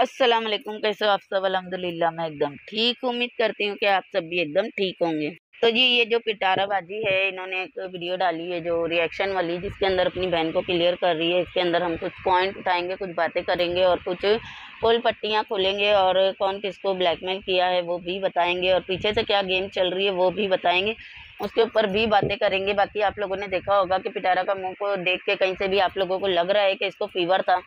अस्सलाम वालेकुम, कैसे हो आप सब? अल्हम्दुलिल्लाह, मैं एकदम ठीक उम्मीद करती हूँ कि आप सब भी एकदम ठीक होंगे। तो जी, ये जो पिटाराबाजी है, इन्होंने एक वीडियो डाली है जो रिएक्शन वाली, जिसके अंदर अपनी बहन को क्लियर कर रही है। इसके अंदर हम कुछ पॉइंट उठाएँगे, कुछ बातें करेंगे और कुछ पोल पट्टियाँ खोलेंगे और कौन किसको ब्लैकमेल किया है वो भी बताएँगे और पीछे से क्या गेम चल रही है वो भी बताएँगे। उसके ऊपर भी बातें करेंगे। बाकी आप लोगों ने देखा होगा कि पिटारा का मुँह को देख के कहीं से भी आप लोगों को लग रहा है कि इसको फीवर था।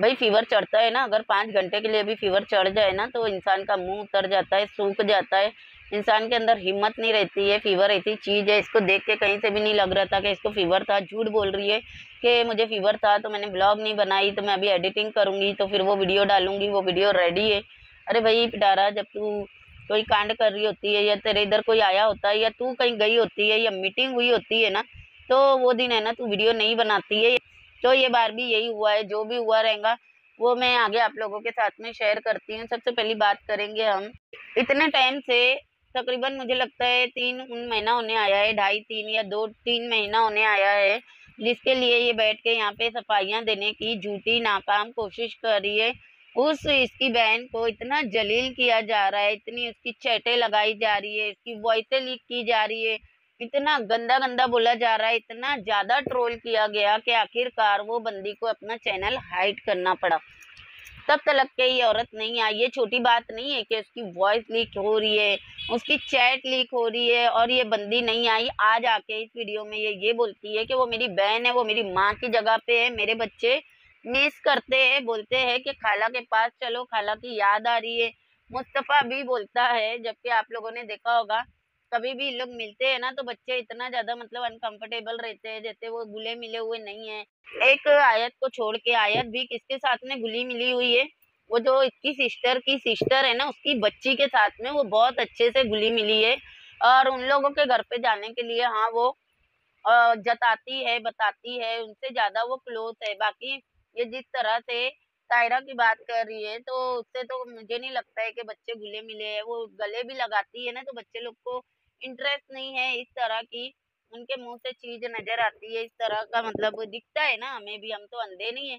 भाई फीवर चढ़ता है ना, अगर पाँच घंटे के लिए भी फीवर चढ़ जाए ना तो इंसान का मुँह उतर जाता है, सूख जाता है। इंसान के अंदर हिम्मत नहीं रहती है फीवर ऐसी चीज़ है, इसको देख के कहीं से भी नहीं लग रहा था कि इसको फीवर था, झूठ बोल रही है कि मुझे फीवर था तो मैंने ब्लॉग नहीं बनाई तो मैं अभी एडिटिंग करूँगी तो फिर वो वीडियो डालूँगी, वो वीडियो रेडी है। अरे भाई पिटारा जब तू कोई कांड कर रही होती है, या तेरे इधर कोई आया होता है, या तू कहीं गई होती है, या मीटिंग हुई होती है ना तो वो दिन है ना, तू वीडियो नहीं बनाती है तो ये बार भी यही हुआ है, जो भी हुआ रहेगा, वो मैं आगे आप लोगों के साथ में शेयर करती हूँ। सबसे पहली बात करेंगे हम, इतने टाइम से तकरीबन मुझे लगता है तीन, उन महीना होने आया है, ढाई तीन या दो, तीन महीना होने आया है, जिसके लिए ये बैठ के यहाँ पे सफाइयाँ देने की झूठी, नाकाम कोशिश कर रही है। उस, इसकी बहन को इतना जलील किया जा रहा है, इतनी उसकी चैटें लगाई जा रही है, इसकी वॉइसें लीक की जा रही है इतना गंदा गंदा बोला जा रहा है, इतना ज़्यादा ट्रोल किया गया कि आखिरकार वो बंदी को अपना चैनल हाइड करना पड़ा। तब तक के ये औरत नहीं आई। ये छोटी बात नहीं है कि उसकी वॉइस लीक हो रही है, उसकी चैट लीक हो रही है और ये बंदी नहीं आई। आज आके इस वीडियो में ये ये बोलती है कि वो मेरी बहन है, वो मेरी माँ की जगह पे है, मेरे बच्चे मिस करते हैं, बोलते हैं कि खाला के पास चलो, खाला की याद आ रही है। मुस्तफ़ा भी बोलता है, जबकि आप लोगों ने देखा होगा कभी भी लोग मिलते हैं ना तो बच्चे इतना ज़्यादा मतलब अनकंफर्टेबल रहते हैं, जैसे वो गुले मिले हुए नहीं है। एक आयत को छोड़ के, आयत भी किसके साथ में गुली मिली हुई है? वो जो इसकी सिस्टर की सिस्टर है ना, उसकी बच्ची के साथ में वो बहुत अच्छे से गुली मिली है। और उन लोगों के घर पे जाने के लिए हाँ वो जताती है, बताती है, उनसे ज़्यादा वो क्लोज है। बाकी ये जिस तरह से सायरा की बात कर रही है तो उससे तो मुझे नहीं लगता है कि बच्चे गुले मिले हैं। वो गले भी लगाती है ना तो बच्चे लोग को इंटरेस्ट नहीं है इस तरह की। उनके मुँह से चीज़ नज़र आती है इस तरह का मतलब दिखता है ना हमें भी हम तो अंधे नहीं है।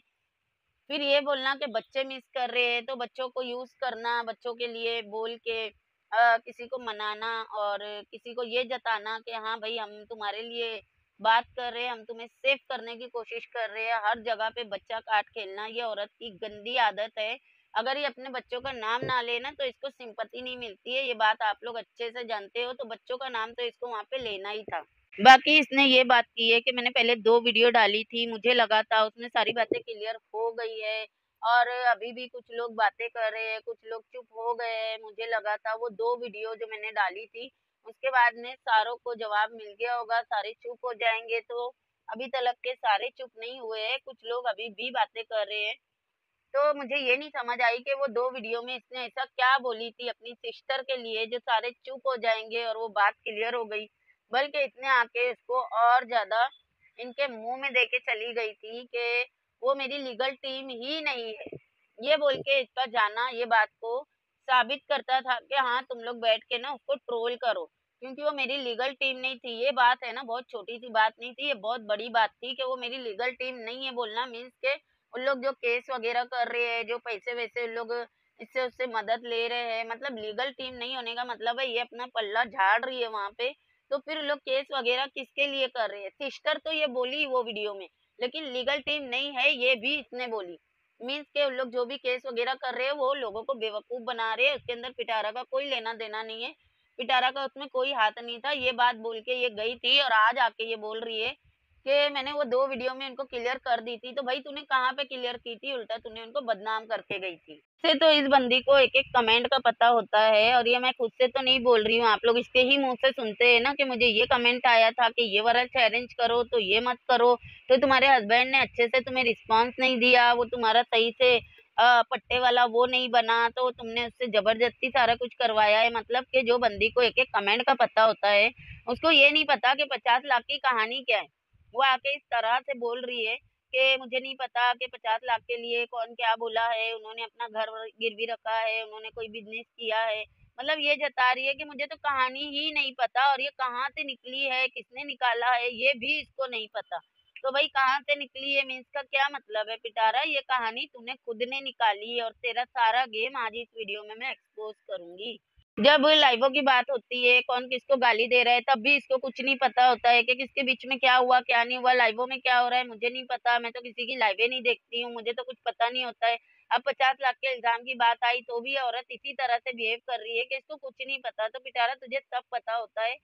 फिर ये बोलना कि बच्चे मिस कर रहे हैं तो बच्चों को यूज़ करना बच्चों के लिए बोल के आ, किसी को मनाना और किसी को ये जताना कि हाँ भाई हम तुम्हारे लिए बात कर रहे हैं हम तुम्हें सेफ़ करने की कोशिश कर रहे हैं। हर जगह पे बच्चा काट खेलना ये औरत की गंदी आदत है। अगर ये अपने बच्चों का नाम ना लेना तो इसको सिंपति नहीं मिलती है। ये बात आप लोग अच्छे से जानते हो तो बच्चों का नाम तो इसको वहाँ पे लेना ही था। बाकी इसने ये बात की है कि मैंने पहले दो वीडियो डाली थी, मुझे लगा था उसमें सारी बातें क्लियर हो गई है और अभी भी कुछ लोग बातें कर रहे हैं, कुछ लोग चुप हो गए हैं। मुझे लगा था वो दो वीडियो जो मैंने डाली थी, उसके बाद में सारों को जवाब मिल गया होगा, सारे चुप हो जाएँगे। तो अभी तक के सारे चुप नहीं हुए हैं, कुछ लोग अभी भी बातें कर रहे हैं। तो मुझे ये नहीं समझ आई कि वो दो वीडियो में इसने ऐसा क्या बोली थी अपनी सिस्टर के लिए जो सारे चुप हो जाएँगे और वो बात क्लियर हो गई। बल्कि इतने आके इसको और ज़्यादा इनके मुँह में देके चली गई थी कि वो मेरी लीगल टीम ही नहीं है। ये बोल के इसका जाना, ये बात को साबित करता था कि हाँ तुम लोग बैठ के ना उसको ट्रोल करो। क्योंकि वो मेरी लीगल टीम नहीं थी। ये बात है ना, बहुत छोटी सी बात नहीं थी। ये बहुत बड़ी बात थी कि वो मेरी लीगल टीम नहीं है बोलना मीन्स के उन लोग जो केस वगैरह कर रहे हैं, जो पैसे वैसे उन लोग इससे उससे मदद ले रहे हैं मतलब लीगल टीम नहीं होने का मतलब है, ये अपना पल्ला झाड़ रही है वहाँ पे। तो फिर लोग केस वगैरह किसके लिए कर रहे हैं? सिस्टर तो ये बोली वो वीडियो में, लेकिन लीगल टीम नहीं है, ये भी इसने बोली। मीन्स के उन लोग जो भी केस वगैरह कर रहे हैं, वो लोगों को बेवकूफ़ बना रहे हैं, उसके अंदर पिटारा का कोई लेना देना नहीं है। पिटारा का उसमें कोई हाथ नहीं था, ये बात बोल के ये गई थी और आज आके ये बोल रही है कि मैंने वो दो वीडियो में उनको क्लियर कर दी थी तो भाई तूने कहाँ पे क्लियर की थी? उल्टा तूने उनको बदनाम करके गई थी। से तो इस बंदी को एक एक कमेंट का पता होता है, और ये मैं खुद से तो नहीं बोल रही हूँ, आप लोग इसके ही मुँह से सुनते हैं ना कि मुझे ये कमेंट आया था कि ये वाला चैलेंज करो तो ये मत करो तो तुम्हारे हस्बैंड ने अच्छे से तुम्हें रिस्पॉन्स नहीं दिया, वो तुम्हारा सही से पट्टे वाला वो नहीं बना तो तुमने उससे ज़बरदस्ती सारा कुछ करवाया है? मतलब कि जो बंदी को एक एक कमेंट का पता होता है, उसको ये नहीं पता कि पचास लाख की कहानी क्या है। वो आके इस तरह से बोल रही है कि मुझे नहीं पता कि पचास लाख के लिए कौन क्या बोला है, उन्होंने अपना घर गिरवी रखा है, उन्होंने कोई बिज़नेस किया है। मतलब ये जता रही है कि मुझे तो कहानी ही नहीं पता और ये कहाँ से निकली है, किसने निकाला है, ये भी इसको नहीं पता। तो भाई कहाँ से निकली है मीन्स का क्या मतलब है पिटारा? ये कहानी तूने खुद ने निकाली है और तेरा सारा गेम आज इस वीडियो में मैं एक्सपोज करूँगी। जब लाइवों की बात होती है, कौन किसको गाली दे रहा है, तब भी इसको कुछ नहीं पता होता है कि किसके बीच में क्या हुआ, क्या नहीं हुआ, लाइवों में क्या हो रहा है, मुझे नहीं पता, मैं तो किसी की लाइवें नहीं देखती हूँ, मुझे तो कुछ पता नहीं होता है। अब पचास लाख के इल्ज़ाम की बात आई तो भी औरत इसी तरह से बिहेव कर रही है कि इसको कुछ नहीं पता तो पिटारा तुझे सब पता होता है।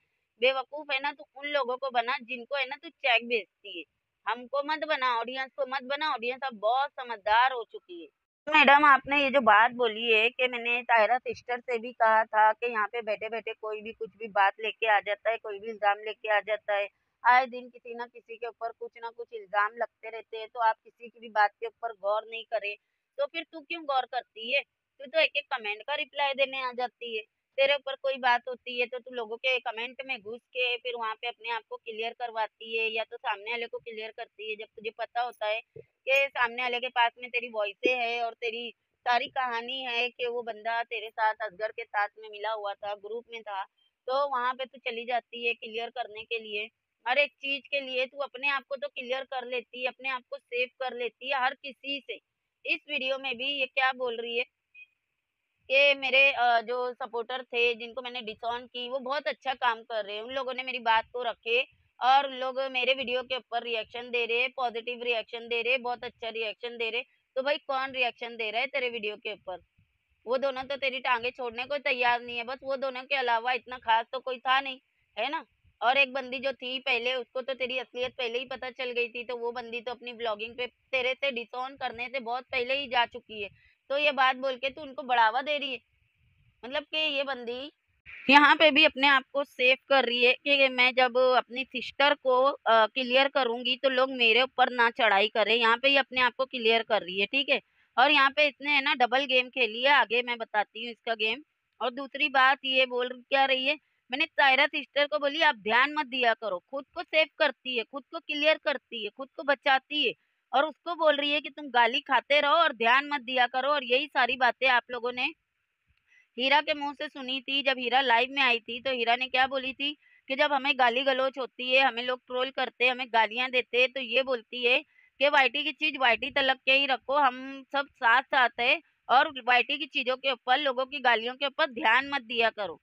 बेवकूफ़ है ना तू उन लोगों को बना जिनको है ना तू चेक भेजती है। हमको मत बना ऑडियंस को मत बना ऑडियंस अब बहुत समझदार हो चुकी है। मैडम, आपने ये जो बात बोली है कि मैंने तायरा सिस्टर से भी कहा था कि यहाँ पे बैठे बैठे कोई भी कुछ भी बात लेके आ जाता है, कोई भी इल्ज़ाम लेके आ जाता है। आए दिन किसी ना किसी के ऊपर कुछ ना कुछ इल्ज़ाम लगते रहते हैं तो आप किसी की भी बात के ऊपर गौर नहीं करे। तो फिर तू क्यों गौर करती है? तू तो एक एक कमेंट का रिप्लाई देने आ जाती है। तेरे ऊपर कोई बात होती है तो तू लोगों के कमेंट में घुस के फिर वहाँ पे अपने आप को क्लियर करवाती है या तो सामने वाले को क्लियर करती है जब तुझे पता होता है कि सामने वाले के पास में तेरी वॉइसे है और तेरी सारी कहानी है कि वो बंदा तेरे साथ असगर के साथ में मिला हुआ था ग्रुप में था। तो वहाँ पे तू चली जाती है क्लियर करने के लिए। हर एक चीज़ के लिए तू अपने आप को तो क्लियर कर लेती है, अपने आप को सेव कर लेती है हर किसी से। इस वीडियो में भी ये क्या बोल रही है कि मेरे जो सपोर्टर थे, जिनको मैंने डिसऑन की, वो बहुत अच्छा काम कर रहे हैं। उन लोगों ने मेरी बात को रखे और लोग मेरे वीडियो के ऊपर रिएक्शन दे रहे हैं पॉजिटिव रिएक्शन दे रहे बहुत अच्छा रिएक्शन दे रहे तो भाई कौन रिएक्शन दे रहा है तेरे वीडियो के ऊपर? वो दोनों तो तेरी टांगे छोड़ने को तैयार नहीं है, बस वो दोनों के अलावा इतना खास तो कोई था नहीं, है ना? और एक बंदी जो थी पहले, उसको तो तेरी असलियत पहले ही पता चल गई थी तो वो बंदी तो अपनी ब्लॉगिंग पे तेरे से डिसऑन करने से बहुत पहले ही जा चुकी है। तो ये बात बोल के तू उनको बढ़ावा दे रही है? मतलब कि ये बंदी यहाँ पे भी अपने आप को सेफ़ कर रही है कि मैं जब अपनी सिस्टर को क्लियर करूँगी तो लोग मेरे ऊपर ना चढ़ाई करें। यहाँ पे ही अपने आप को क्लियर कर रही है, ठीक है? और यहाँ पे इसने है ना डबल गेम खेली है, आगे मैं बताती हूँ इसका गेम। और दूसरी बात ये बोल क्या रही है? मैंने तायरा सिस्टर को बोली, आप ध्यान मत दिया करो। खुद को सेव करती है, खुद को क्लियर करती है, खुद को बचाती है। और उसको बोल रही है कि तुम गाली खाते रहो और ध्यान मत दिया करो। और यही सारी बातें आप लोगों ने हीरा के मुँह से सुनी थी, जब हीरा लाइव में आई थी तो हीरा ने क्या बोली थी कि जब हमें गाली गलोच होती है, हमें लोग ट्रोल करते हमें गालियाँ देते तो ये बोलती है कि वाइटी की चीज़ वाइटी तलक के ही रखो, हम सब साथ साथ है और वाइटी की चीज़ों के ऊपर, लोगों की गालियों के ऊपर ध्यान मत दिया करो।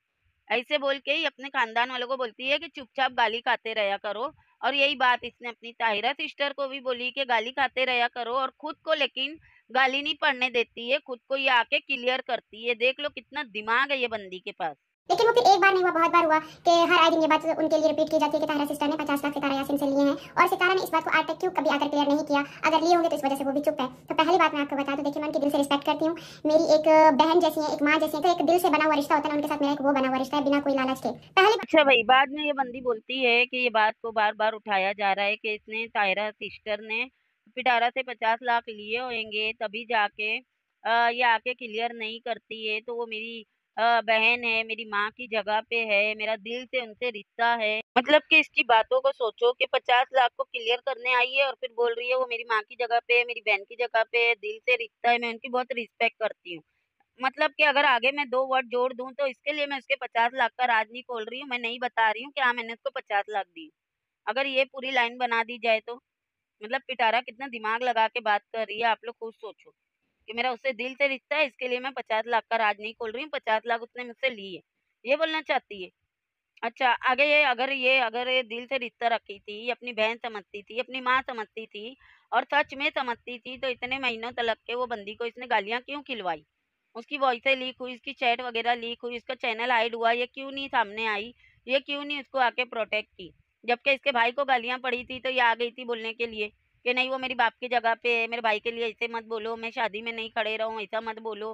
ऐसे बोल के ही अपने खानदान वालों को बोलती है कि चुपचाप गाली खाते रहा करो। और यही बात इसने अपनी ताहिरा सिस्टर को भी बोली कि गाली खाते रहा करो और खुद को लेकिन गाली नहीं पढ़ने देती है खुद को ये आके क्लियर करती है। देख लो कितना दिमाग है ये बंदी के पास। लेकिन वो फिर एक बार नहीं हुआ बहुत बार हुआ कि हर आए दिन ये बात उनके लिए रिपीट की जाती है कि तारा सिस्टर ने पचास लाख सितारा यासिन से लिए हैं और सितारा ने इस बात को आज तक क्यों कभी आकर क्लियर नहीं किया? अगर लिए होंगे तो इस वजह से वो भी चुप है। तो पहली बात मैं आपको बता दूँ देखिए मैं उनके दिल से रिस्पेक्ट करती हूँ। मेरी एक बहन जैसी है एक माँ जैसी है तो एक दिल से बना हुआ रिश्ता होता है उनके साथ मेरा एक वो बना हुआ रिश्ता है बिना कोई लालच के। पहले अच्छा भाई बाद में ये बंदी बोलती है कि ये बात को बार बार उठाया जा रहा है कि इसने तायरा सिस्टर ने पिटारा से पचास लाख लिए होंगे तभी जाके ये आके क्लियर नहीं करती है। तो वो मेरी बहन है, मेरी माँ की जगह पे है, मेरा दिल से उनसे रिश्ता है। मतलब कि इसकी बातों को सोचो कि पचास लाख को क्लियर करने आई है और फिर बोल रही है, वो मेरी माँ की जगह पे है, मेरी बहन की जगह पे है, दिल से रिश्ता है, मैं उनकी बहुत रिस्पेक्ट करती हूँ। मतलब कि अगर आगे मैं दो वर्ड जोड़ दूँ तो इसके लिए मैं उसके पचास लाख का राज नहीं खोल रही हूँ, मैं नहीं बता रही हूँ कि हाँ मैंने उसको पचास लाख दी। अगर ये पूरी लाइन बना दी जाए तो। मतलब पिटारा कितना दिमाग लगा के बात कर रही है, आप लोग खुद सोचो। कि मेरा उससे दिल से रिश्ता है, इसके लिए मैं पचास लाख का राज नहीं खोल रही हूँ, पचास लाख उसने मुझसे ली है। ये बोलना चाहती है। अच्छा आगे ये, अगर ये अगर ये दिल से रिश्ता रखी थी, अपनी बहन समझती थी, अपनी माँ समझती थी और सच में समझती थी तो इतने महीनों तलक के वो बंदी को इसने गालियाँ क्यों खिलवाई? उसकी वॉइस लीक हुई उसकी चैट वगैरह लीक हुई उसका चैनल हाइड हुआ, ये क्यों नहीं सामने आई? ये क्यों नहीं उसको आके प्रोटेक्ट की? जबकि इसके भाई को गालियाँ पड़ी थी तो ये आ गई थी बोलने के लिए कि नहीं, वो मेरी बाप की जगह पे है, मेरे भाई के लिए ऐसे मत बोलो, मैं शादी में नहीं खड़े रहूँ, ऐसा मत बोलो।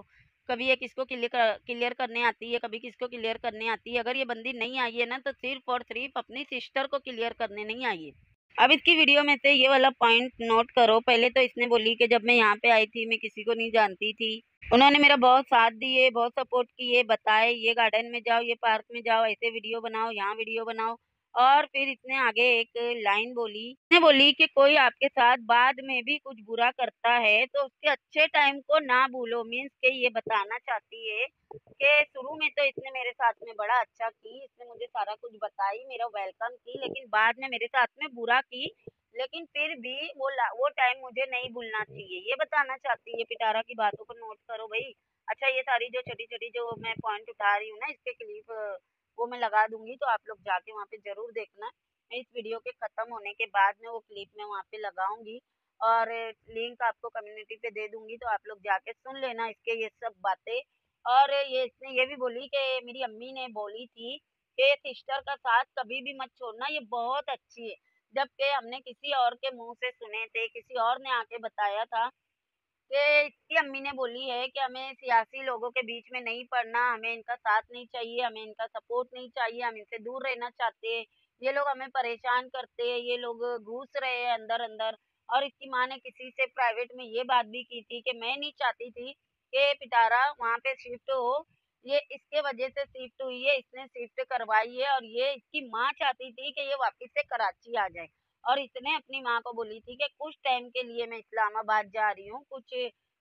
कभी ये किसको क्लियर क्लियर करने आती है, कभी किसको क्लियर करने आती है। अगर ये बंदी नहीं आई है ना तो सिर्फ़ और सिर्फ़ अपनी सिस्टर को क्लियर करने नहीं आई है। अब इसकी वीडियो में से ये वाला पॉइंट नोट करो। पहले तो इसने बोली कि जब मैं यहाँ पे आई थी, मैं किसी को नहीं जानती थी। उन्होंने मेरा बहुत साथ दिए, बहुत सपोर्ट किए, बताए, ये गार्डन में जाओ, ये पार्क में जाओ, ऐसे वीडियो बनाओ, यहाँ वीडियो बनाओ। और फिर इसने आगे एक लाइन बोली। इसने बोली कि कोई आपके साथ बाद में भी कुछ बुरा करता है तो उसके अच्छे टाइम को ना भूलो। मीन्स के ये बताना चाहती है कि शुरू में तो इसने मेरे साथ में बड़ा अच्छा की, इसने मुझे सारा कुछ बताई, मेरा वेलकम की, लेकिन बाद में मेरे साथ में बुरा की, लेकिन फिर भी वो वो टाइम मुझे नहीं भूलना चाहिए। ये बताना चाहती है, पिटारा की बातों को नोट करो भाई। अच्छा ये सारी जो छोटी छोटी जो मैं पॉइंट उठा रही हूँ ना, इसके क्लिप वो मैं लगा दूँगी तो आप लोग जाके वहाँ पे ज़रूर देखना। मैं इस वीडियो के ख़त्म होने के बाद में वो क्लिप मैं वहाँ पे लगाऊँगी और लिंक आपको कम्युनिटी पे दे दूँगी तो आप लोग जाके सुन लेना इसके ये सब बातें। और ये इसने ये भी बोली कि मेरी अम्मी ने बोली थी कि सिस्टर का साथ कभी भी मत छोड़ना, ये बहुत अच्छी है। जबकि हमने किसी और के मुँह से सुने थे, किसी और ने आके बताया था कि इसकी अम्मी ने बोली है कि हमें सियासी लोगों के बीच में नहीं पड़ना हमें इनका साथ नहीं चाहिए, हमें इनका सपोर्ट नहीं चाहिए, हम इनसे दूर रहना चाहते हैं। ये लोग हमें परेशान करते हैं, ये लोग घुस रहे हैं अंदर अंदर और इसकी माँ ने किसी से प्राइवेट में ये बात भी की थी कि मैं नहीं चाहती थी कि पिटारा वहाँ पे शिफ्ट हो। ये इसके वजह से शिफ्ट हुई है, इसने शिफ्ट करवाई है और ये इसकी माँ चाहती थी कि ये वापस से कराची आ जाए। और इसने अपनी माँ को बोली थी कि कुछ टाइम के लिए मैं इस्लामाबाद जा रही हूँ, कुछ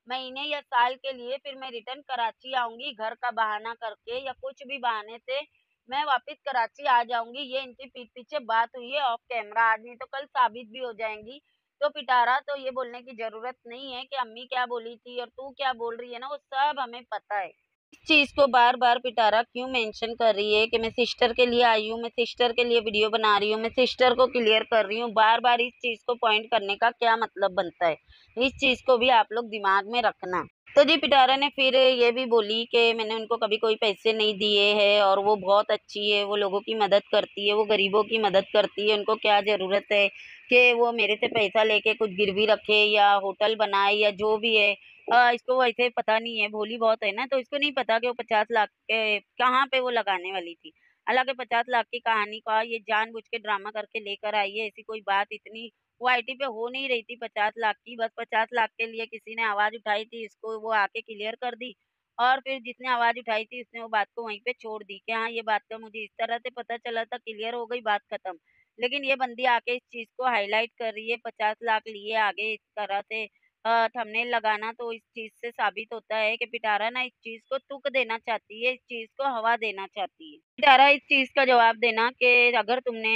महीने या साल के लिए फिर मैं रिटर्न कराची आऊँगी, घर का बहाना करके या कुछ भी बहाने से मैं वापस कराची आ जाऊँगी। ये इनकी पीठ पीछे बात हुई है ऑफ़ कैमरा आज नहीं तो कल साबित भी हो जाएँगी। तो पिटारा तो ये बोलने की ज़रूरत नहीं है कि अम्मी क्या बोली थी और तू क्या बोल रही है ना, वो सब हमें पता है। चीज़ को बार बार पिटारा क्यों मेंशन कर रही है कि मैं सिस्टर के लिए आई हूँ, मैं सिस्टर के लिए वीडियो बना रही हूँ, मैं सिस्टर को क्लियर कर रही हूँ। बार बार इस चीज़ को पॉइंट करने का क्या मतलब बनता है? इस चीज़ को भी आप लोग दिमाग में रखना। तो जी, पिटारा ने फिर ये भी बोली कि मैंने उनको कभी कोई पैसे नहीं दिए हैं और वो बहुत अच्छी है, वो लोगों की मदद करती है, वो गरीबों की मदद करती है, उनको क्या ज़रूरत है कि वो मेरे से पैसा लेके कुछ गिरवी रखे या होटल बनाए या जो भी है। आ, इसको वैसे पता नहीं है भोली बहुत है ना तो इसको नहीं पता कि वो पचास लाख के कहाँ पे वो लगाने वाली थी। हालाँकि पचास लाख की कहानी का ये जानबूझ के ड्रामा करके लेकर आई है ऐसी कोई बात इतनी वो आईटी पे हो नहीं रही थी पचास लाख की बस पचास लाख के लिए किसी ने आवाज़ उठाई थी इसको वो आके क्लियर कर दी और फिर जिसने आवाज़ उठाई थी उसने वो बात को वहीं पे छोड़ दी कि हाँ ये बात तो मुझे इस तरह से पता चला था क्लियर हो गई बात खत्म। लेकिन ये बंदी आके इस चीज़ को हाईलाइट कर रही है पचास लाख लिए आगे इस तरह से थंबनेल लगाना तो इस चीज़ से साबित होता है कि पिटारा ना इस चीज़ को तुक देना चाहती है, इस चीज़ को हवा देना चाहती है। पिटारा इस चीज़ का जवाब देना कि अगर तुमने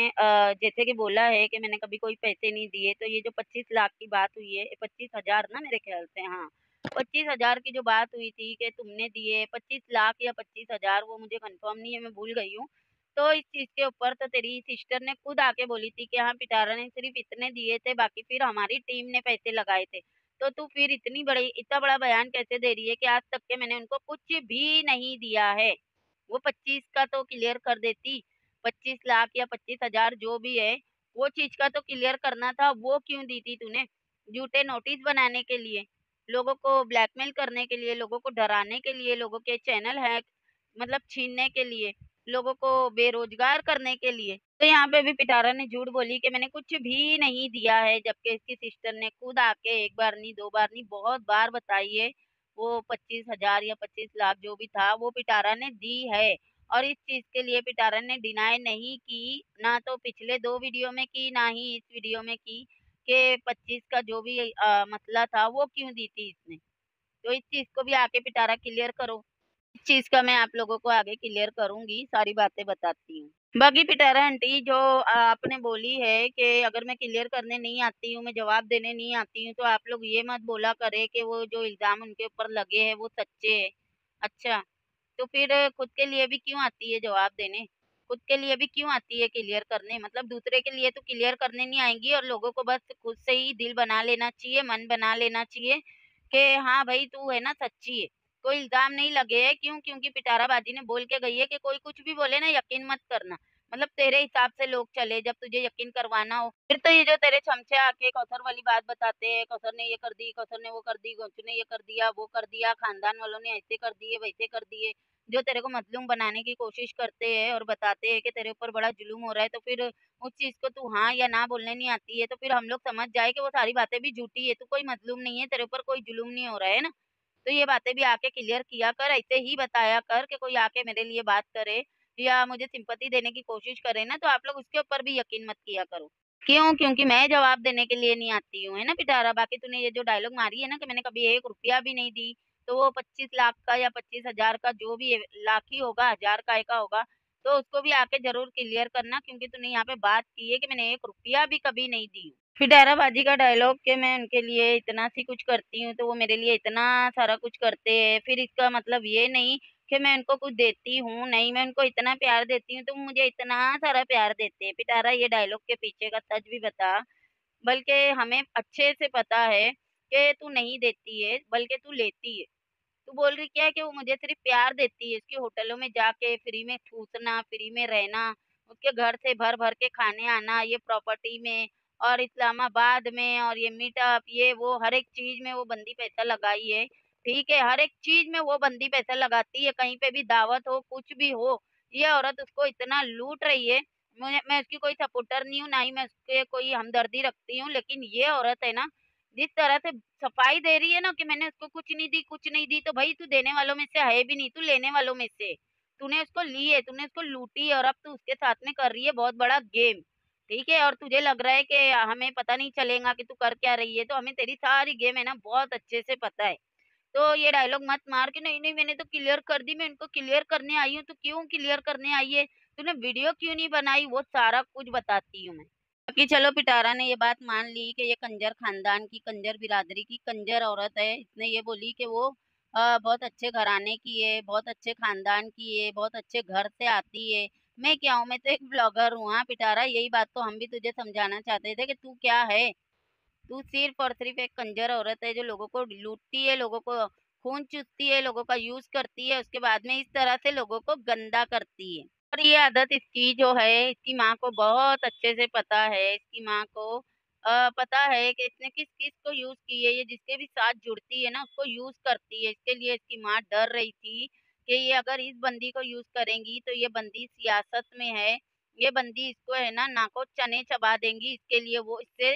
जैसे कि बोला है कि मैंने कभी कोई पैसे नहीं दिए तो ये जो पच्चीस लाख की बात हुई है पच्चीस हज़ार ना मेरे ख्याल से हाँ पच्चीस हज़ार की जो बात हुई थी कि तुमने दिए पच्चीस लाख या पच्चीस हज़ार, वो मुझे कंफर्म नहीं है, मैं भूल गई हूँ। तो इस चीज़ के ऊपर तो तेरी सिस्टर ने खुद आके बोली थी कि हाँ पिटारा ने सिर्फ़ इतने दिए थे, बाकी फिर हमारी टीम ने पैसे लगाए थे। तो तू फिर इतनी बड़ी, इतना बड़ा बयान कैसे दे रही है कि आज तक के मैंने उनको कुछ भी नहीं दिया है? वो पच्चीस का तो क्लियर कर देती, पच्चीस लाख या पच्चीस हज़ार जो भी है, वो चीज़ का तो क्लियर करना था, वो क्यों दी थी तूने? झूठे नोटिस बनाने के लिए, लोगों को ब्लैकमेल करने के लिए, लोगों को डराने के लिए, लोगों के चैनल हैक मतलब छीनने के लिए। लोगों को बेरोजगार करने के लिए। तो यहाँ पे भी पिटारा ने झूठ बोली कि मैंने कुछ भी नहीं दिया है जबकि इसकी सिस्टर ने खुद आके एक बार नहीं दो बार नहीं बहुत बार बताई है वो पच्चीस हज़ार या पच्चीस लाख जो भी था वो पिटारा ने दी है। और इस चीज़ के लिए पिटारा ने डिनाई नहीं की ना तो पिछले दो वीडियो में की ना ही इस वीडियो में की कि पच्चीस का जो भी आ, मसला था वो क्यों दी थी इसने। तो इस चीज़ को भी आके पिटारा क्लियर करो। चीज़ का मैं आप लोगों को आगे क्लियर करूँगी, सारी बातें बताती हूँ। बाकी पिटारा आंटी, जो आपने बोली है कि अगर मैं क्लियर करने नहीं आती हूँ, मैं जवाब देने नहीं आती हूँ तो आप लोग ये मत बोला करे कि वो जो इल्ज़ाम उनके ऊपर लगे हैं, वो सच्चे है। अच्छा तो फिर खुद के लिए भी क्यों आती है जवाब देने? खुद के लिए भी क्यों आती है क्लियर करने? मतलब दूसरे के लिए तो क्लियर करने नहीं आएँगी और लोगों को बस खुद से ही दिल बना लेना चाहिए, मन बना लेना चाहिए कि हाँ भाई, तू है ना सच्ची है। कोई इल्ज़ाम नहीं लगे है, क्यों? क्योंकि पिटाराबाजी ने बोल के गई है कि कोई कुछ भी बोले ना, यकीन मत करना। मतलब तेरे हिसाब से लोग चले, जब तुझे यकीन करवाना हो। फिर तो ये जो तेरे चमचे आके कौसर वाली बात बताते हैं, कौसर ने ये कर दी, कौसर ने वो कर दी, गोचू ने ये कर दिया, वो कर दिया, खानदान वालों ने ऐसे कर दिए, वैसे कर दिए, जो तेरे को मजलूम बनाने की कोशिश करते हैं और बताते हैं कि तेरे ऊपर बड़ा जुलूम हो रहा है तो फिर उस चीज़ को तू हाँ या ना बोलने नहीं आती है तो फिर हम लोग समझ जाए कि वो सारी बातें भी झूठी है, तू कोई मजलूम नहीं है, तेरे ऊपर कोई जुलूम नहीं हो रहा है ना। तो ये बातें भी आके क्लियर किया कर, ऐसे ही बताया कर कि कोई आके मेरे लिए बात करे या मुझे सिंपत्ति देने की कोशिश करे ना तो आप लोग उसके ऊपर भी यकीन मत किया करो। क्यों? क्योंकि मैं जवाब देने के लिए नहीं आती हूँ, है ना पिटारा? बाकी तूने ये जो डायलॉग मारी है ना कि मैंने कभी एक रुपया भी नहीं दी तो वो पच्चीस लाख का या पच्चीस हज़ार का जो भी लाख ही होगा, हज़ार का का होगा तो उसको भी आके ज़रूर क्लियर करना क्योंकि तूने यहाँ पे बात की है कि मैंने एक रुपया भी कभी नहीं दी पिटाराबाजी का डायलॉग के मैं उनके लिए इतना सी कुछ करती हूँ तो वो मेरे लिए इतना सारा कुछ करते हैं। फिर इसका मतलब ये नहीं कि मैं उनको कुछ देती हूँ, नहीं, मैं उनको इतना प्यार देती हूँ तो मुझे इतना सारा प्यार देते हैं। पिटारा, ये डायलॉग के पीछे का सच भी बता, बल्कि हमें अच्छे से पता है कि तू नहीं देती है, बल्कि तू लेती है। तू बोल रही क्या है कि वो मुझे सिर्फ़ प्यार देती है उसके होटलों में जाके फ्री में ठूसना, फ्री में रहना, उसके घर से भर भर के खाने आना, ये प्रॉपर्टी में और इस्लामाबाद में और ये मीटअप, ये वो हर एक चीज़ में वो बंदी पैसा लगाई है। ठीक है, हर एक चीज़ में वो बंदी पैसा लगाती है, कहीं पे भी दावत हो, कुछ भी हो, ये औरत उसको इतना लूट रही है। मुझे, मैं उसकी कोई सपोर्टर नहीं हूँ, ना ही मैं उसके कोई हमदर्दी रखती हूँ, लेकिन ये औरत है ना, जिस तरह से सफ़ाई दे रही है ना कि मैंने उसको कुछ नहीं दी, कुछ नहीं दी तो भाई तू देने वालों में से है भी नहीं, तू लेने वालों में से। तूने उसको ली है, तूने उसको लूटी है और अब तू उसके साथ में कर रही है, बहुत बड़ा गेम। ठीक है और तुझे लग रहा है कि हमें पता नहीं चलेगा कि तू कर क्या रही है तो हमें तेरी सारी गेम है ना बहुत अच्छे से पता है। तो ये डायलॉग मत मार के नहीं नहीं मैंने तो क्लियर कर दी मैं इनको क्लियर करने आई हूँ तो क्यों क्लियर करने आई है? तूने वीडियो क्यों नहीं बनाई? वो सारा कुछ बताती हूँ मैं। बाकी चलो पिटारा ने ये बात मान ली कि ये कंजर खानदान की कंजर बिरादरी की कंजर औरत है इसने ये बोली कि वो आ, बहुत अच्छे घराने की है बहुत अच्छे खानदान की है बहुत अच्छे घर से आती है मैं क्या हूँ? मैं तो एक ब्लॉगर हूँ हाँ पिटारा। यही बात तो हम भी तुझे समझाना चाहते थे कि तू क्या है? तू सिर्फ़ और सिर्फ़ एक कंजर औरत है जो लोगों को लूटती है लोगों को खून चूसती है लोगों का यूज़ करती है उसके बाद में इस तरह से लोगों को गंदा करती है। और ये आदत इसकी जो है इसकी माँ को बहुत अच्छे से पता है। इसकी माँ को आ, पता है कि इसने किस किस को यूज़ की है ये जिसके भी साथ जुड़ती है ना उसको यूज़ करती है। इसके लिए इसकी माँ डर रही थी कि ये अगर इस बंदी को यूज़ करेंगी तो ये बंदी सियासत में है। ये बंदी इसको है ना नाको चने चबा देंगी, इसके लिए वो इससे,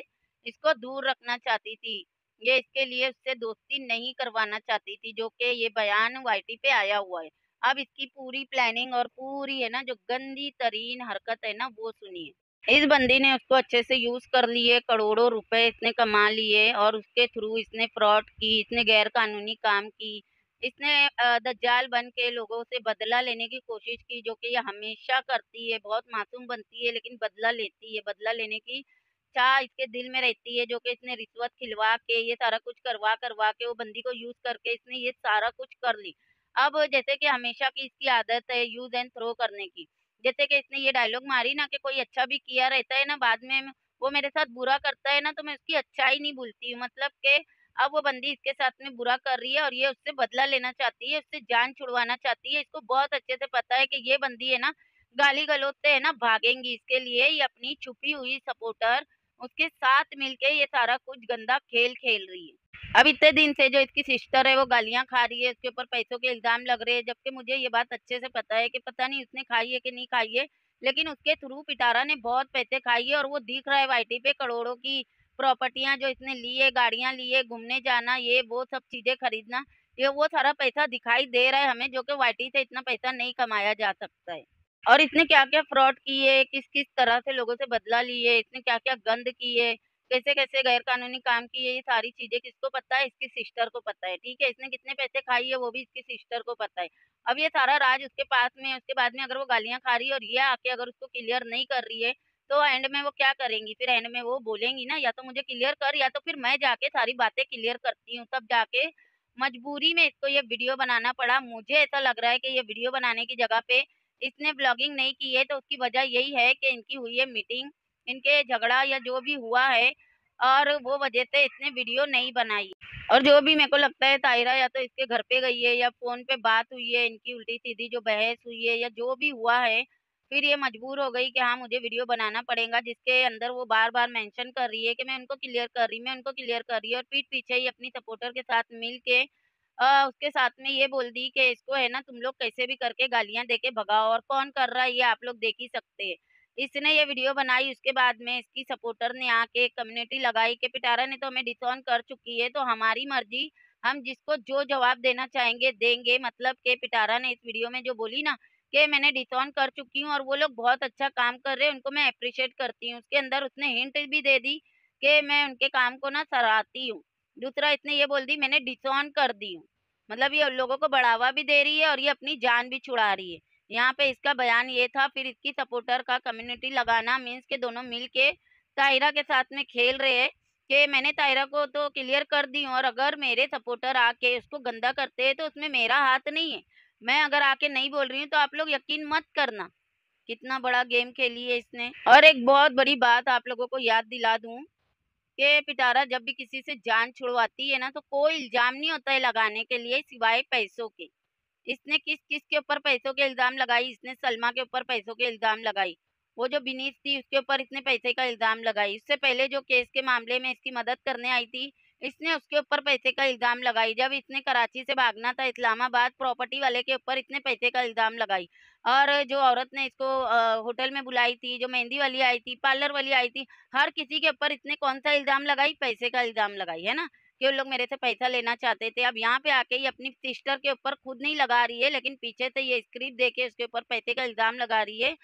इसको दूर रखना चाहती थी। ये इसके लिए उससे दोस्ती नहीं करवाना चाहती थी, जो कि ये बयान वाईटी पे आया हुआ है। अब इसकी पूरी प्लानिंग और पूरी है ना, जो गंदी तरीन हरकत है ना, वो सुनिए। इस बंदी ने उसको अच्छे से यूज़ कर लिए, करोड़ों रुपए इसने कमा लिए और उसके थ्रू इसने फ्रॉड की, इसने गैर कानूनी काम की इसने दज्जाल बन के लोगों से बदला लेने की कोशिश की, जो कि ये हमेशा करती है, बहुत मासूम बनती है, लेकिन बदला लेती है, बदला लेने की चाह इसके दिल में रहती है, जो कि इसने रिश्वत खिलवा के, ये सारा कुछ करवा करवा के, वो बंदी को यूज़ करके इसने ये सारा कुछ कर ली। अब जैसे कि हमेशा की इसकी आदत है यूज़ एंड थ्रो करने की, जैसे कि इसने ये डायलॉग मारी ना कि कोई अच्छा भी किया रहता है ना, बाद में वो मेरे साथ बुरा करता है ना तो मैं उसकी अच्छाई नहीं भूलती हूँ मतलब के अब वो बंदी इसके साथ में बुरा कर रही है और ये उससे बदला लेना चाहती है, उससे जान छुड़वाना चाहती है। इसको बहुत अच्छे से पता है कि ये बंदी है ना, गाली गलौज से है ना, भागेंगी इसके लिए ये अपनी छुपी हुई सपोर्टर, उसके साथ मिलके ये सारा कुछ गंदा खेल खेल रही है। अब इतने दिन से जो इसकी सिस्टर है वो गालियाँ खा रही है, उसके ऊपर पैसों के इल्ज़ाम लग रहे हैं, जबकि मुझे ये बात अच्छे से पता है कि पता नहीं उसने खाई है कि नहीं खाई है, लेकिन उसके थ्रू पिटारा ने बहुत पैसे खाई है और वो दिख रहा है वाईटी पे करोड़ों की प्रॉपर्टियाँ जो इसने ली है, गाड़ियाँ ली है, घूमने जाना, ये वो सब चीज़ें खरीदना, ये वो सारा पैसा दिखाई दे रहा है हमें, जो कि वाईटी से इतना पैसा नहीं कमाया जा सकता है। और इसने क्या क्या फ्रॉड किए किस किस तरह से लोगों से बदला लिए, इसने क्या क्या गंद किए कैसे कैसे गैर कानूनी काम किए, ये सारी चीज़ें किसको पता है? इसकी सिस्टर को पता है, ठीक है? इसने कितने पैसे खाई है, वो भी इसकी सिस्टर को पता है। अब ये सारा राज उसके पास में उसके बाद में अगर वो गालियाँ खा रही है और ये आके अगर उसको क्लियर नहीं कर रही है तो एंड में वो क्या करेंगी? फिर एंड में वो बोलेंगी ना, या तो मुझे क्लियर कर, या तो फिर मैं जाके सारी बातें क्लियर करती हूँ, तब जाके मजबूरी में इसको ये वीडियो बनाना पड़ा। मुझे ऐसा लग रहा है कि ये वीडियो बनाने की जगह पे इसने ब्लॉगिंग नहीं की है तो उसकी वजह यही है कि इनकी हुई है मीटिंग इनके झगड़ा या जो भी हुआ है, और वो वजह से इसने वीडियो नहीं बनाई। और जो भी मेरे को लगता है तायरा या तो इसके घर पे गई है, या फ़ोन पे बात हुई है, इनकी उल्टी सीधी जो बहस हुई है, या जो भी हुआ है फिर ये मजबूर हो गई कि हाँ मुझे वीडियो बनाना पड़ेगा जिसके अंदर वो बार बार मेंशन कर रही है कि मैं उनको क्लियर कर रही मैं उनको क्लियर कर रही और पीठ पीछे ही अपनी सपोर्टर के साथ मिल के आ, उसके साथ में ये बोल दी कि इसको है ना तुम लोग कैसे भी करके गालियाँ दे के भगाओ और कौन कर रहा है ये आप लोग देख ही सकते हैं। इसने ये वीडियो बनाई उसके बाद में इसकी सपोर्टर ने आके कम्युनिटी लगाई कि पिटारा ने तो हमें डिसऑन कर चुकी है तो हमारी मर्ज़ी हम जिसको जो जवाब देना चाहेंगे देंगे। मतलब के पिटारा ने इस वीडियो में जो बोली ना कि मैंने डिसऑन कर चुकी हूँ और वो लोग बहुत अच्छा काम कर रहे हैं, उनको मैं अप्रिशिएट करती हूँ। उसके अंदर उसने हिंट भी दे दी कि मैं उनके काम को ना सराहती हूँ। दूसरा इसने ये बोल दी, मैंने डिसऑन कर दी हूँ। मतलब ये लोगों को बढ़ावा भी दे रही है और ये अपनी जान भी छुड़ा रही है। यहाँ पे इसका बयान ये था, फिर इसकी सपोर्टर का कम्युनिटी लगाना मीन्स के दोनों मिल के तायरा के साथ में खेल रहे हैं कि मैंने तायरा को तो क्लियर कर दी हूँ और अगर मेरे सपोर्टर आके उसको गंदा करते हैं तो उसमें मेरा हाथ नहीं है। मैं अगर आके नहीं बोल रही हूँ तो आप लोग यकीन मत करना। कितना बड़ा गेम खेली है इसने। और एक बहुत बड़ी बात आप लोगों को याद दिला दूँ कि पिटारा जब भी किसी से जान छुड़वाती है ना तो कोई इल्ज़ाम नहीं होता है लगाने के लिए सिवाय पैसों के। इसने किस किस के ऊपर पैसों के इल्ज़ाम लगाई? इसने सलमा के ऊपर पैसों के इल्ज़ाम लगाई। वो जो बिनीत थी, उसके ऊपर इसने पैसे का इल्ज़ाम लगाई। इससे पहले जो केस के मामले में इसकी मदद करने आई थी इसने उसके ऊपर पैसे का इल्ज़ाम लगाई। जब इसने कराची से भागना था, इस्लामाबाद प्रॉपर्टी वाले के ऊपर इतने पैसे का इल्ज़ाम लगाई। और जो औरत ने इसको होटल में बुलाई थी, जो मेहंदी वाली आई थी, पार्लर वाली आई थी, हर किसी के ऊपर इतने कौन सा इल्ज़ाम लगाई? पैसे का इल्ज़ाम लगाई, है ना? कि वो लोग मेरे से पैसा लेना चाहते थे। अब यहाँ पे आके ये अपनी सिस्टर के ऊपर खुद नहीं लगा रही है, लेकिन पीछे से ये स्क्रिप्ट दे के उसके ऊपर पैसे का इल्ज़ाम लगा रही है,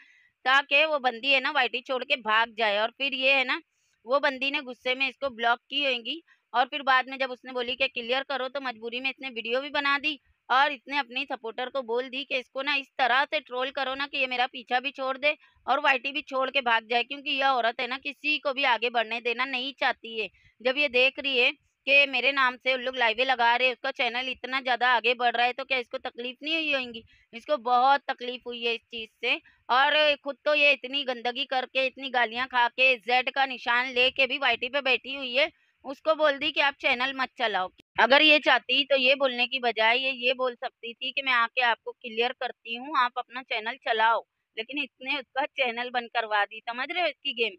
ताकि वो बंदी है ना वाइटी छोड़ के भाग जाए। और फिर ये है ना, वो बंदी ने गुस्से में इसको ब्लॉक की होगी और फिर बाद में जब उसने बोली कि क्लियर करो तो मजबूरी में इसने वीडियो भी बना दी और इसने अपनी सपोर्टर को बोल दी कि इसको ना इस तरह से ट्रोल करो ना कि ये मेरा पीछा भी छोड़ दे और वाइटी भी छोड़ के भाग जाए, क्योंकि यह औरत है ना, किसी को भी आगे बढ़ने देना नहीं चाहती है। जब ये देख रही है कि मेरे नाम से उन लोग लाइवे लगा रहे उसका चैनल इतना ज़्यादा आगे बढ़ रहा है तो क्या इसको तकलीफ़ नहीं हुई होगी इसको बहुत तकलीफ़ हुई है इस चीज़ से और खुद तो ये इतनी गंदगी करके, इतनी गालियाँ खा के जेड का निशान ले के भी वाइटी पे बैठी हुई है उसको बोल दी कि आप चैनल मत चलाओ। अगर ये चाहती तो ये बोलने की बजाय ये ये बोल सकती थी कि मैं आके आपको क्लियर करती हूँ, आप अपना चैनल चलाओ। लेकिन इसने उसका चैनल बंद करवा दी, समझ रहे हो इसकी गेम?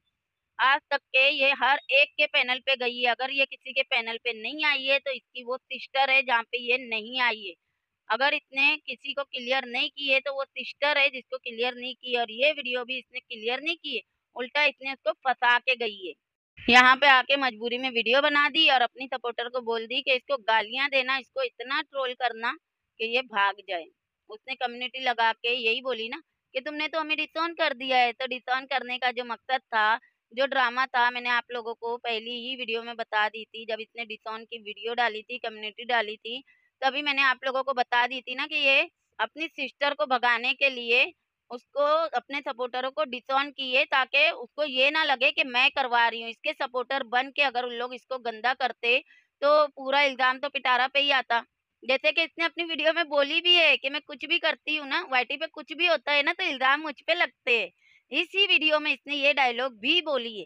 आज तक के ये हर एक के पैनल पे गई है। अगर ये किसी के पैनल पे नहीं आई है तो इसकी वो सिस्टर है जहाँ पे ये नहीं आई है। अगर इसने किसी को क्लियर नहीं की है तो वो सिस्टर है जिसको क्लियर नहीं की और ये वीडियो भी इसने क्लियर नहीं की उल्टा इसने उसको फंसा के गई है। यहाँ पे आके मजबूरी में वीडियो बना दी और अपनी सपोर्टर को बोल दी कि इसको गालियाँ देना, इसको इतना ट्रोल करना कि ये भाग जाए। उसने कम्युनिटी लगा के यही बोली ना कि तुमने तो हमें डिसऑन कर दिया है तो डिसऑन करने का जो मकसद था, जो ड्रामा था, मैंने आप लोगों को पहली ही वीडियो में बता दी थी। जब इसने डिसऑन की वीडियो डाली थी कम्युनिटी डाली थी, तभी मैंने आप लोगों को बता दी थी ना कि ये अपनी सिस्टर को भगाने के लिए उसको, अपने सपोर्टरों को डिसऑन किए ताकि उसको ये ना लगे कि मैं करवा रही हूँ, इसके सपोर्टर बन के अगर उन लोग इसको गंदा करते तो पूरा इल्ज़ाम तो पिटारा पे ही आता। जैसे कि इसने अपनी वीडियो में बोली भी है कि मैं कुछ भी करती हूँ ना वाईटी पे कुछ भी होता है ना तो इल्ज़ाम मुझ पे लगते है। इसी वीडियो में इसने ये डायलॉग भी बोली है।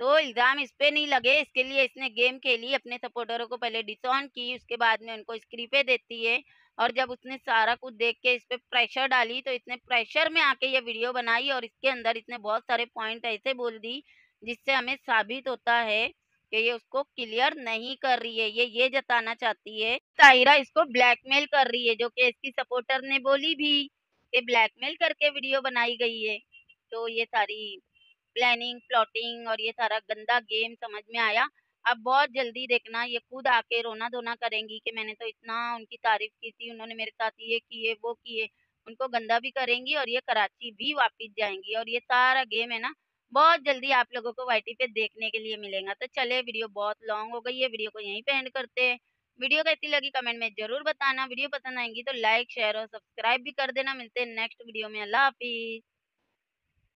तो इल्ज़ाम इस पे नहीं लगे, इसके लिए इसने गेम खेली, अपने सपोर्टरों को पहले डिसऑन की, उसके बाद में उनको स्क्रीपे देती है। और जब उसने सारा कुछ देख के इस पर प्रेशर डाली तो इसने प्रेशर में आके ये वीडियो बनाई और इसके अंदर इसने बहुत सारे पॉइंट ऐसे बोल दी, जिससे हमें साबित होता है कि ये उसको क्लियर नहीं कर रही है। ये ये जताना चाहती है। ताहिरा इसको ब्लैकमेल कर रही है, जो कि इसकी सपोर्टर ने बोली भी कि ब्लैकमेल करके वीडियो बनाई गई है। तो ये सारी प्लानिंग प्लॉटिंग और ये सारा गंदा गेम समझ में आया। अब बहुत जल्दी देखना, ये खुद आके रोना धोना करेंगी कि मैंने तो इतना उनकी तारीफ़ की थी, उन्होंने मेरे साथ ये किए, वो किए, उनको गंदा भी करेंगी और ये कराची भी वापिस जाएँगी और ये सारा गेम है ना, बहुत जल्दी आप लोगों को वाई पे देखने के लिए मिलेगा। तो चले, वीडियो बहुत लॉन्ग हो गई है, वीडियो को यहीं पे एंड करते हैं। वीडियो कैसी लगी कमेंट में ज़रूर बताना, वीडियो पसंद आएँगी तो लाइक, शेयर और सब्सक्राइब भी कर देना। मिलते हैं नेक्स्ट वीडियो में, अल्लाह हाफिज़।